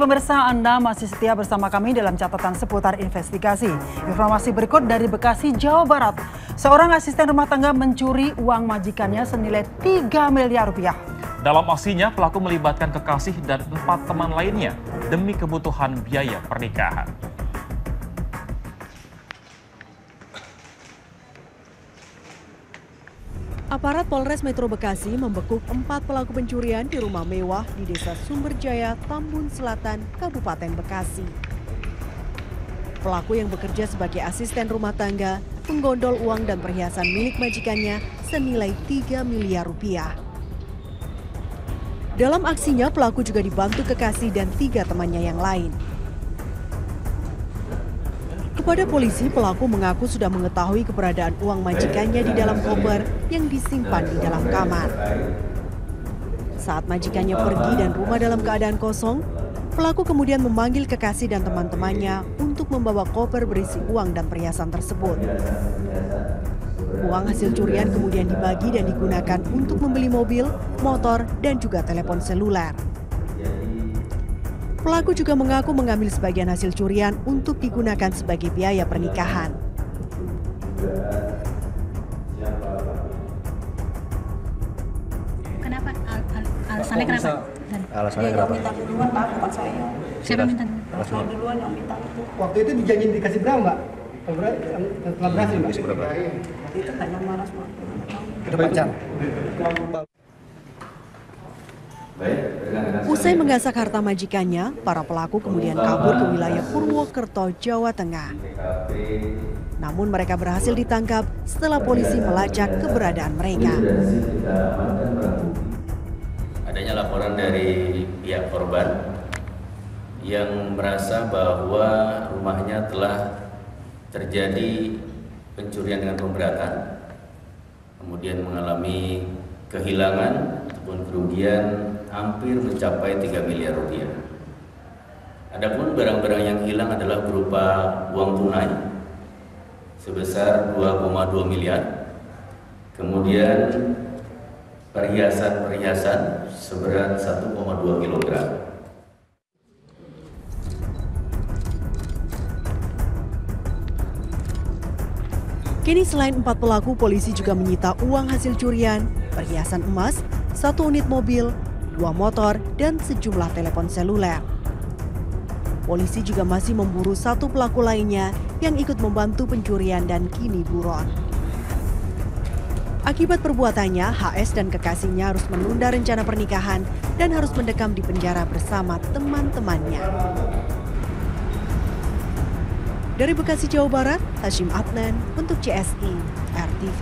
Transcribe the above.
pemirsa, Anda masih setia bersama kami dalam catatan seputar investigasi. Informasi berikut dari Bekasi, Jawa Barat. Seorang asisten rumah tangga mencuri uang majikannya senilai 3 miliar rupiah. Dalam aksinya, pelaku melibatkan kekasih dan empat teman lainnya demi kebutuhan biaya pernikahan. Aparat Polres Metro Bekasi membekuk empat pelaku pencurian di rumah mewah di Desa Sumberjaya, Tambun Selatan, Kabupaten Bekasi. Pelaku yang bekerja sebagai asisten rumah tangga menggondol uang dan perhiasan milik majikannya senilai 3 miliar rupiah. Dalam aksinya, pelaku juga dibantu kekasih dan tiga temannya yang lain. Kepada polisi, pelaku mengaku sudah mengetahui keberadaan uang majikannya di dalam koper yang disimpan di dalam kamar. Saat majikannya pergi dan rumah dalam keadaan kosong, pelaku kemudian memanggil kekasih dan teman-temannya untuk membawa koper berisi uang dan perhiasan tersebut. Uang hasil curian kemudian dibagi dan digunakan untuk membeli mobil, motor, dan juga telepon seluler. Pelaku juga mengaku mengambil sebagian hasil curian untuk digunakan sebagai biaya pernikahan. Kenapa? Al al alasannya kenapa? Alasannya Dia kenapa? yang minta duluan Pak, bukan saya. Siapa minta? Saya duluan yang minta itu. Waktu itu dijanji dikasih berapa mbak? Berhasil? Dikasih berapa? Itu hanya marah Pak. Itu pacar. Usai menggasak harta majikannya, para pelaku kemudian kabur ke wilayah Purwokerto, Jawa Tengah. Namun mereka berhasil ditangkap setelah polisi melacak keberadaan mereka. adanya laporan dari pihak korban yang merasa bahwa rumahnya telah terjadi pencurian dengan pemberatan, kemudian mengalami kehilangan ataupun kerugian hampir mencapai 3 miliar rupiah. Adapun barang-barang yang hilang adalah berupa uang tunai sebesar 2,2 miliar, kemudian perhiasan-perhiasan seberat 1,2 kilogram. Kini selain empat pelaku, polisi juga menyita uang hasil curian, perhiasan emas, satu unit mobil, dua motor, dan sejumlah telepon seluler. Polisi juga masih memburu satu pelaku lainnya yang ikut membantu pencurian dan kini buron. Akibat perbuatannya, HS dan kekasihnya harus menunda rencana pernikahan dan harus mendekam di penjara bersama teman-temannya. Dari Bekasi, Jawa Barat, Hashim Adnan untuk CSI RTV.